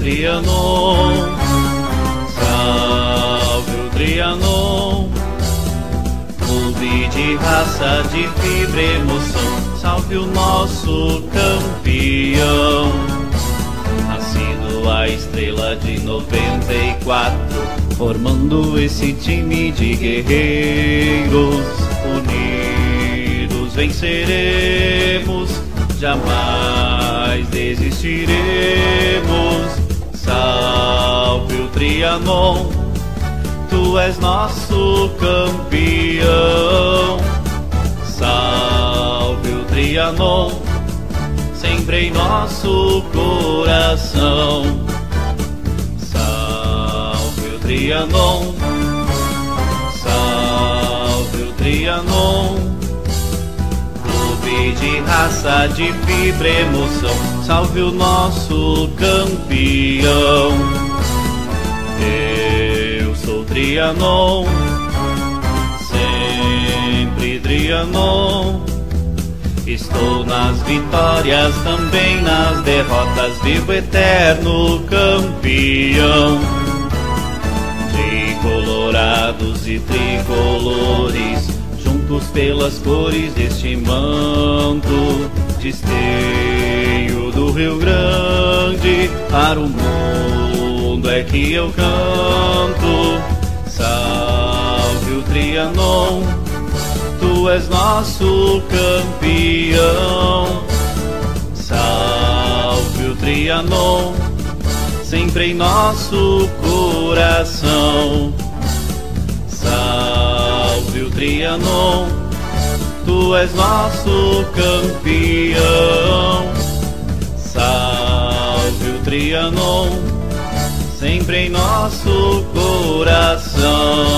Trianon, salve o Trianon, clube de raça, de fibra e emoção, salve o nosso campeão. Nascido a estrela de 94, formando esse time de guerreiros, unidos venceremos, jamais desistiremos. Trianon, tu és nosso campeão. Salve o Trianon, sempre em nosso coração. Salve o Trianon, salve o Trianon. Clube de raça, de fibra emoção, salve o nosso campeão. Eu sou Trianon, sempre Trianon. Estou nas vitórias, também nas derrotas, vivo eterno campeão. De colorados e tricolores, juntos pelas cores deste manto, de do Rio Grande, para o mundo é que eu canto. Salve o Trianon, tu és nosso campeão. Salve o Trianon, sempre em nosso coração. Salve o Trianon, tu és nosso campeão. Salve o Trianon, sempre em nosso coração.